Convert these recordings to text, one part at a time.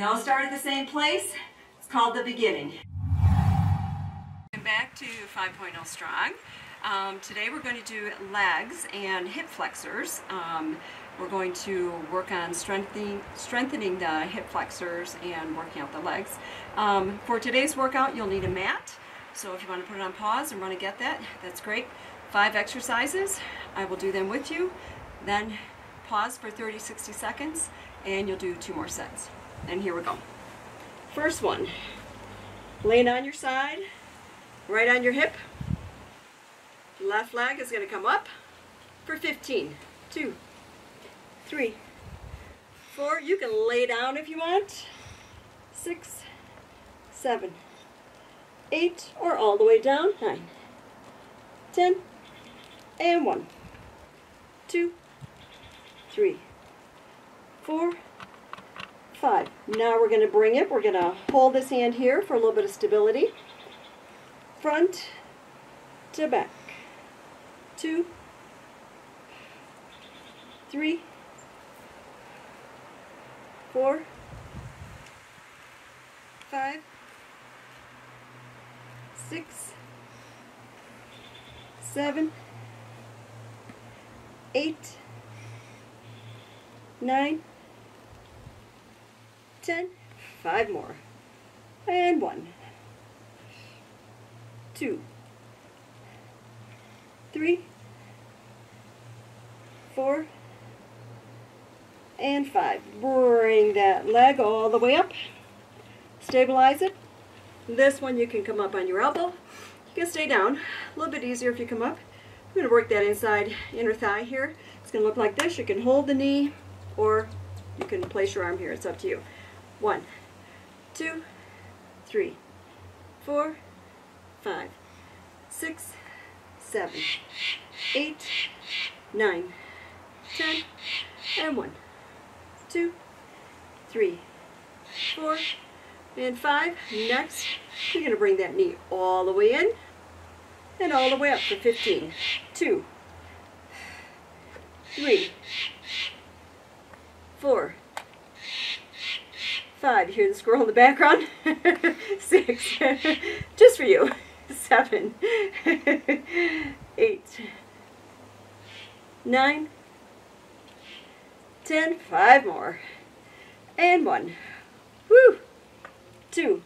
We all start at the same place. It's called the beginning. Welcome back to 5.0 Strong. Um, today we're going to do legs and hip flexors. Um, we're going to work on strengthening, strengthening the hip flexors and working out the legs. Um, for today's workout you'll need a mat. So if you want to put it on pause and run to get that, that's great. Five exercises. I will do them with you. Then pause for 30, 60 seconds and you'll do two more sets. And here we go. First one, laying on your side, right on your hip. Left leg is going to come up for 15. Two, three, four. You can lay down if you want. Six, seven, eight, or all the way down. Nine, ten, and one, two, three, four, five. Now we're going to bring it. We're going to hold this hand here for a little bit of stability. Front to back. Two, three, four, five, six, seven, eight, nine, ten, five more, and one, two, three, four, and five. Bring that leg all the way up. Stabilize it. This one you can come up on your elbow. You can stay down. A little bit easier if you come up. I'm going to work that inside inner thigh here. It's going to look like this. You can hold the knee or you can place your arm here. It's up to you. One, two, three, four, five, six, seven, eight, nine, ten, and one, two, three, four, and five. Next, you're going to bring that knee all the way in and all the way up for 15. Two, three, four, five. You hear the squirrel in the background? Six, just for you. Seven, eight, nine, ten. Five more. And one. Woo! Two,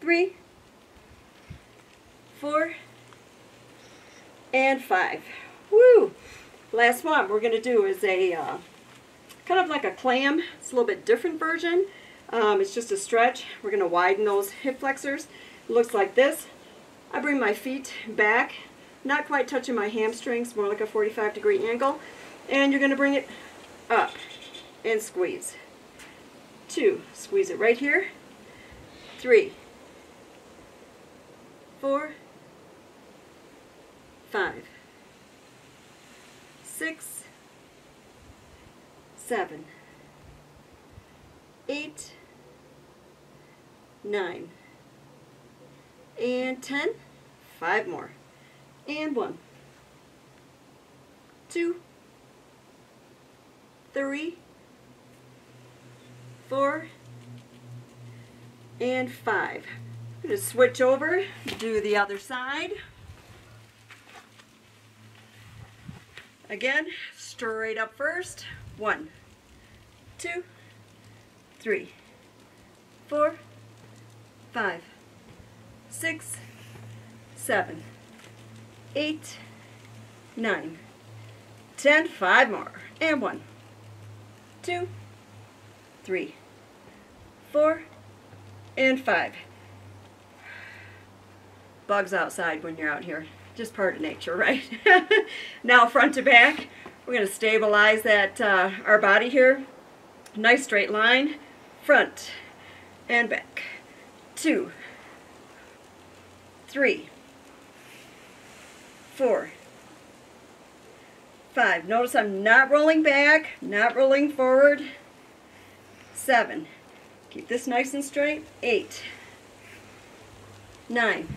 three, four, and five. Woo! Last one we're going to do is a uh, kind of like a clam. It's a little bit different version. Um, it's just a stretch. We're going to widen those hip flexors. It looks like this. I bring my feet back, not quite touching my hamstrings, more like a 45 degree angle. And you're going to bring it up and squeeze. Two, squeeze it right here. Three, four, five, six, seven, eight, nine, and ten. Five more. And one, two, three, four, and five. I'm going to switch over, do the other side. Again, straight up first. One, two, three, four, five, six, seven, eight, nine, ten. Five more. And one, two, three, four, and five. Bugs outside when you're out here. Just part of nature, right? now front to back, we're going to stabilize that uh, our body here. Nice straight line. Front and back. Two, three, four, five. Notice I'm not rolling back, not rolling forward. Seven. Keep this nice and straight. Eight, nine,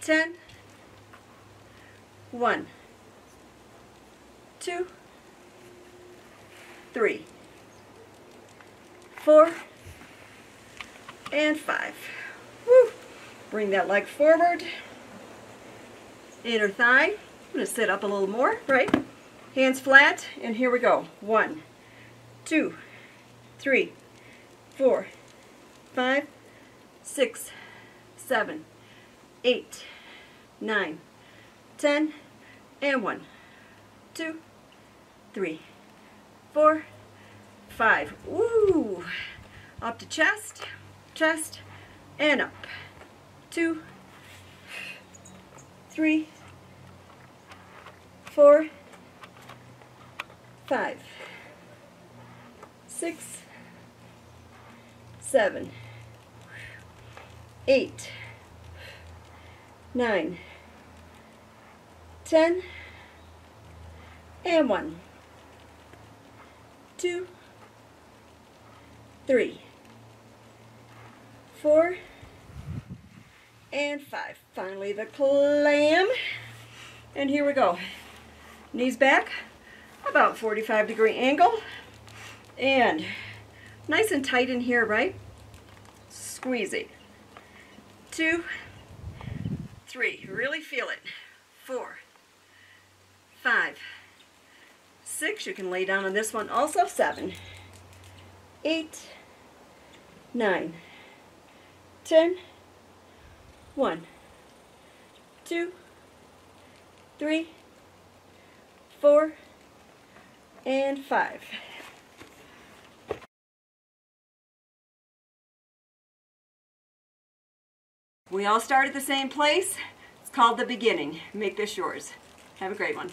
ten, one, two, three, four, and five. Woo. Bring that leg forward. Inner thigh. I'm going to sit up a little more, right? Hands flat, and here we go. One, two, three, four, five, six, seven, eight, nine, ten, and one, two, three, four, five. Ooh. Up to chest, chest, and up. Two, three, four, five, six, seven, eight, nine, ten, and one, two, three, four, and five. Finally the clam. And here we go. Knees back, about 45 degree angle. And nice and tight in here, right? Squeezing. Two, three, really feel it. Four, five, six, you can lay down on this one also, seven, eight, nine, ten, one, two, three, four, and five. We all start at the same place. It's called the beginning. Make this yours. Have a great one.